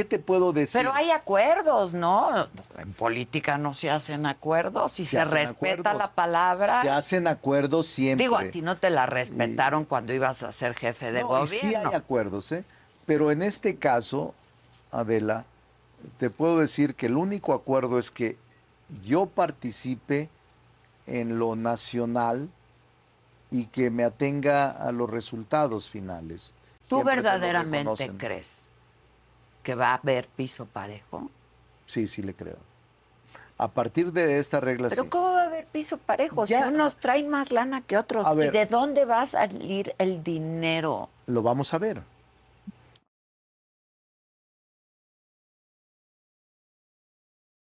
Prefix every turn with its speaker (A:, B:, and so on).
A: ¿qué te puedo decir?
B: Pero hay acuerdos, ¿no? En política no se hacen acuerdos y se, respeta la palabra.
A: Se hacen acuerdos siempre.
B: Digo, a ti no te la respetaron cuando ibas a ser jefe de gobierno.
A: sí hay acuerdos, ¿eh? Pero en este caso, Adela, te puedo decir que el único acuerdo es que yo participe en lo nacional y que me atenga a los resultados finales.
B: ¿Tú verdaderamente crees que va a haber piso parejo?
A: Sí, sí le creo. A partir de esta regla
B: Pero ¿cómo va a haber piso parejo? Ya, si unos traen más lana que otros. ¿Y de dónde va a salir el dinero?
A: Lo vamos a ver.